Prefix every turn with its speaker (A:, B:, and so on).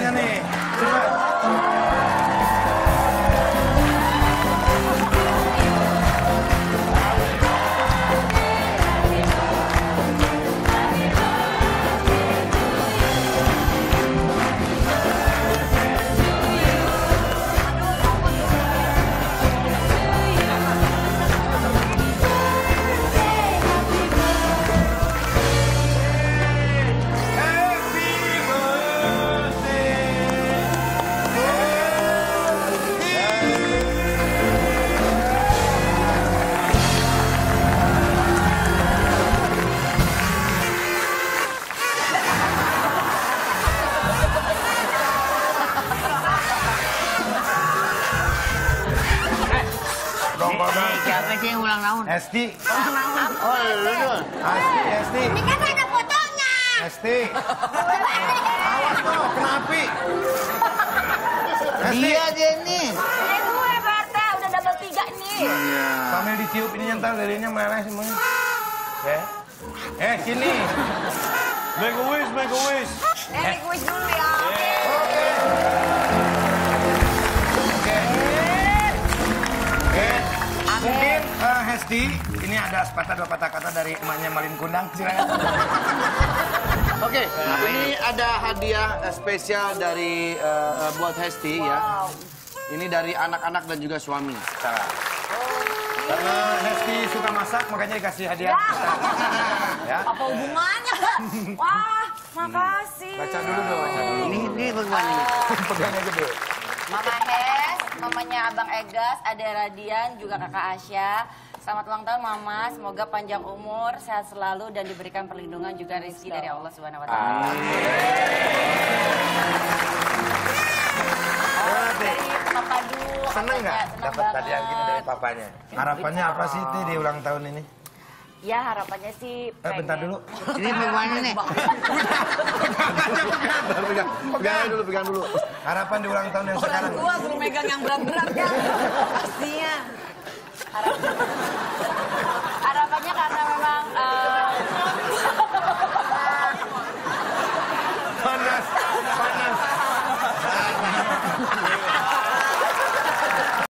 A: അങ്ങനെ
B: Siapa sih yang ulang tahun?
A: Esti,
B: Oh, lu tuh.
A: Esti, Esti,
C: Ini kan ada fotonya.
A: Esti. Awas tuh, kena api. Esti,
B: Dia dia nih.
C: Eh gue Berta, udah double tiga nih.
A: sambil ditiup ini nyental darinya meleleh semuanya. Ya. Eh, sini. Make a wish, make a wish.
C: Eh, gue dulu ya. Oke.
A: Oke. Ini ada sepatah dua patah kata dari emaknya Malin Kundang. Silakan.
D: Oke, ini ada hadiah eh, spesial dari eh, buat Hesti ya. Ini dari anak-anak dan juga suami.
A: Karena Hesti suka masak, makanya dikasih hadiah. Ya.
C: Apa hubungannya? Wah, makasih.
A: Baca dulu dong, baca dulu.
B: Ini ini bagaimana nih?
A: Pegangnya gede.
C: Mama Hes, mamanya Abang Egas, ada Radian, juga kakak Asya. Selamat ulang tahun Mama, semoga panjang umur, sehat selalu dan diberikan perlindungan juga rezeki dari Allah Subhanahu wa taala. Oh, dari Papa Du.
A: Seneng nggak dapat hadiah gini dari papanya? Harapannya apa sih Ti di ulang tahun ini?
C: Ya harapannya sih
A: Eh, bentar dulu.
B: Ini bagaimana nih?
D: Pegang, pegang, pegang dulu, pegang dulu.
A: Harapan di ulang tahun yang sekarang.
E: Gua suruh megang yang berat-berat kan. Pastinya.